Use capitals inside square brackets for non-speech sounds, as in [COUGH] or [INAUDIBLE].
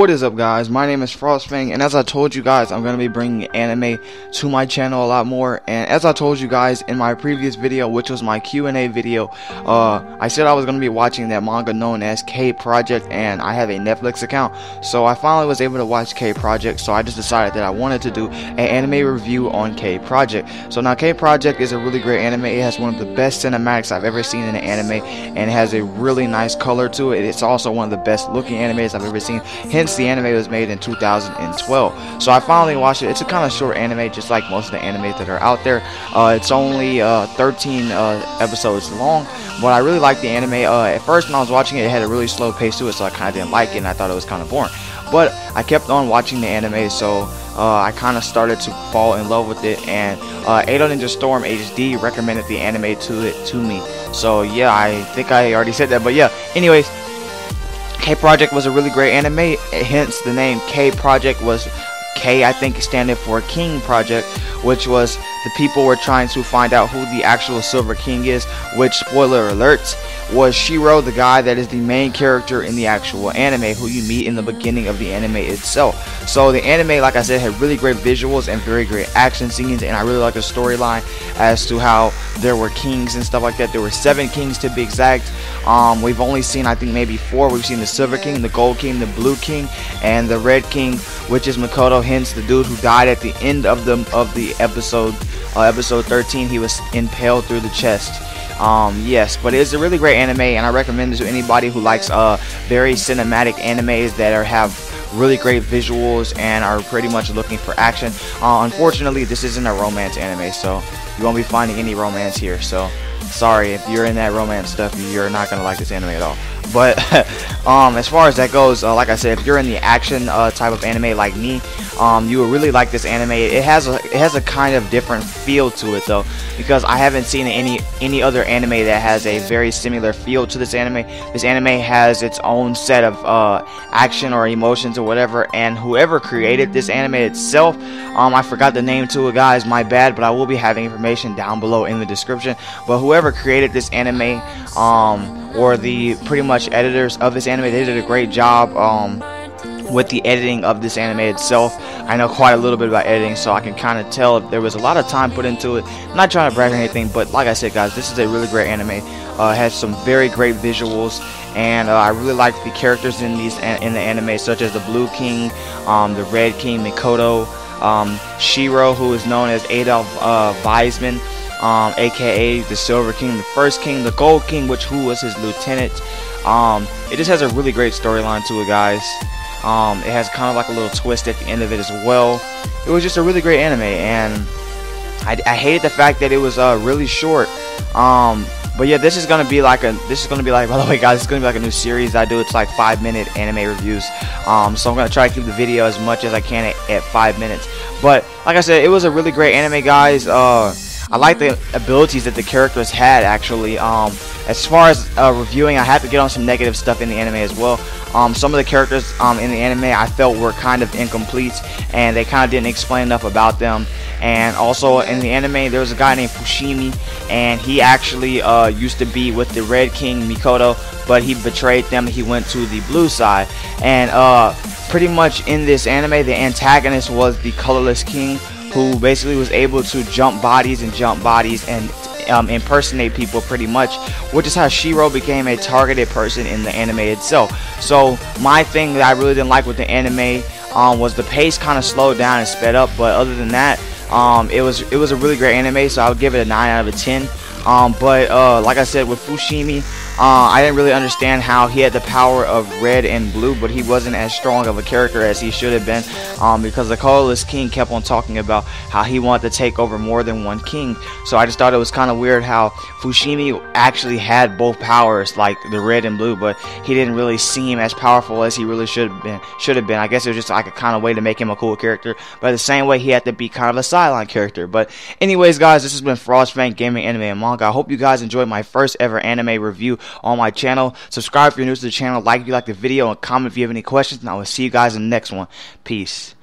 What is up guys, my name is Frostfang and as I told you guys I'm going to be bringing anime to my channel a lot more. And as I told you guys in my previous video which was my Q&A video uh, I said I was going to be watching that manga known as K Project and I have a Netflix account. So I finally was able to watch K Project so I just decided that I wanted to do an anime review on K Project. So now K Project is a really great anime. It has one of the best cinematics I've ever seen in an anime and it has a really nice color to it. It's also one of the best looking animes I've ever seen. Hence, the anime was made in 2012. So I finally watched it. It's a kind of short anime, just like most of the animes that are out there. Uh, it's only uh, 13 uh, episodes long, but I really like the anime. Uh, at first, when I was watching it, it had a really slow pace to it, so I kind of didn't like it, and I thought it was kind of boring. But I kept on watching the anime, so uh, I kind of started to fall in love with it. And uh, Edo Ninja Storm HD recommended the anime to it to me. So yeah, I think I already said that. But yeah, anyways, K Project was a really great anime, hence the name K Project was K I think standing for King Project, which was the people were trying to find out who the actual Silver King is, which spoiler alerts was Shiro, the guy that is the main character in the actual anime, who you meet in the beginning of the anime itself. So the anime, like I said, had really great visuals and very great action scenes, and I really like the storyline as to how there were kings and stuff like that. There were seven kings to be exact. Um, we've only seen, I think, maybe four. We've seen the Silver King, the Gold King, the Blue King, and the Red King, which is Mikoto. Hence, the dude who died at the end of the of the episode, uh, episode 13. He was impaled through the chest. Um, yes, but it's a really great anime, and I recommend it to anybody who likes uh, very cinematic animes that are have really great visuals and are pretty much looking for action. Uh, unfortunately, this isn't a romance anime, so you won't be finding any romance here. So sorry if you're in that romance stuff, you're not gonna like this anime at all. But [LAUGHS] um, as far as that goes, uh, like I said, if you're in the action uh, type of anime like me, um, you will really like this anime. It has a it has a kind of different feel to it though, because I haven't seen any any other anime that has a very similar feel to this anime. This anime has its own set of uh, action or emotions or whatever, and whoever created this anime itself, um, I forgot the name to it, guys. My bad, but I will be having information down below in the description. But whoever created this anime, um or the pretty much editors of this anime. They did a great job um, with the editing of this anime itself. I know quite a little bit about editing, so I can kind of tell there was a lot of time put into it. I'm not trying to brag or anything, but like I said, guys, this is a really great anime. Uh, has some very great visuals, and uh, I really like the characters in these in the anime, such as the Blue King, um, the Red King, Mikoto, um, Shiro, who is known as Adolf uh, Weismann um, aka the Silver King, the First King, the Gold King, which who was his lieutenant. Um, it just has a really great storyline to it, guys. Um, it has kind of like a little twist at the end of it as well. It was just a really great anime, and I, I hated the fact that it was uh, really short. Um, but yeah, this is gonna be like a this is gonna be like [LAUGHS] by the way, guys, it's gonna be like a new series I do. It's like five minute anime reviews. Um, so I'm gonna try to keep the video as much as I can at, at five minutes. But like I said, it was a really great anime, guys. Uh, I like the abilities that the characters had actually. Um, as far as uh, reviewing, I had to get on some negative stuff in the anime as well. Um, some of the characters um, in the anime I felt were kind of incomplete and they kind of didn't explain enough about them. And also in the anime, there was a guy named Fushimi, and he actually uh, used to be with the Red King Mikoto, but he betrayed them. He went to the blue side, and uh, pretty much in this anime, the antagonist was the Colorless King, who basically was able to jump bodies and jump bodies and um, impersonate people pretty much, which is how Shiro became a targeted person in the anime itself. So my thing that I really didn't like with the anime um, was the pace kind of slowed down and sped up, but other than that, um, it was it was a really great anime, so I would give it a 9 out of a 10. Um, but uh, like I said, with Fushimi, uh, I didn't really understand how he had the power of red and blue, but he wasn't as strong of a character as he should have been um, because the colorless king kept on talking about how he wanted to take over more than one king. So I just thought it was kind of weird how Fushimi actually had both powers, like the red and blue, but he didn't really seem as powerful as he really should have been. Should have been. I guess it was just like a kind of way to make him a cool character, but the same way he had to be kind of a sideline character. But anyways, guys, this has been Frost Frostfang Gaming Anime and Manga. I hope you guys enjoyed my first ever anime review on my channel. Subscribe if you're new to the channel, like if you like the video, and comment if you have any questions. And I will see you guys in the next one. Peace.